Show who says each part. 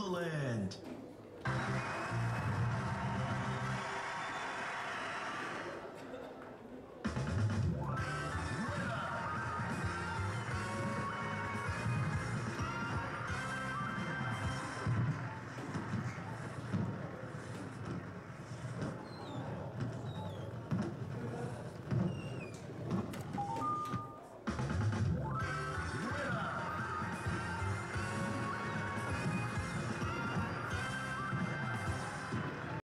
Speaker 1: Excellent!